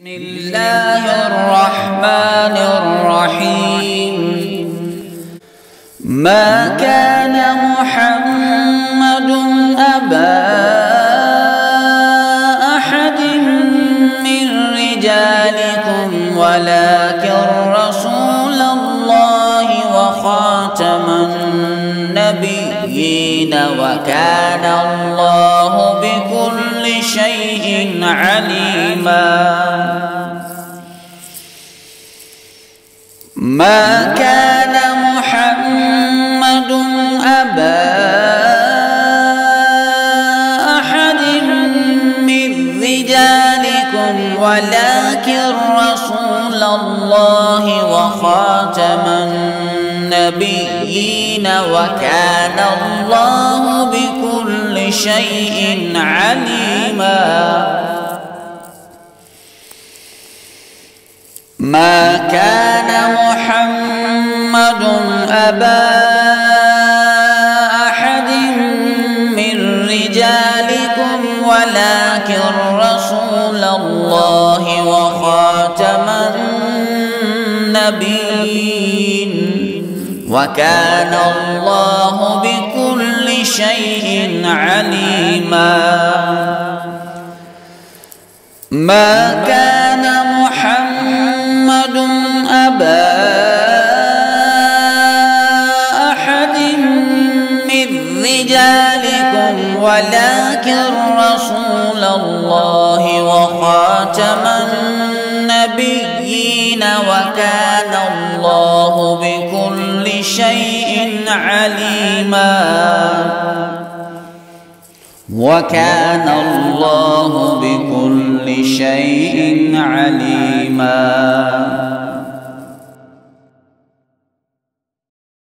بسم الله الرحمن الرحيم. ما كان محمد أبا أحد من رجالكم ولكن رسول الله وخاتم النبيين وكان الله بكل شيء عليما. ما كان محمد أبا أحد من رجالكم ولكن رسول الله وخاتم النبيين وكان الله بكل شيء عليما. ما كان أبا أحد من رجالكم ولكن رسول الله وخاتم النبيين. وكان الله بكل شيء عليما. ما رجالكم ولكن رسول الله وخاتم النبيين وكان الله بكل شيء عليما. وكان الله بكل شيء عليما.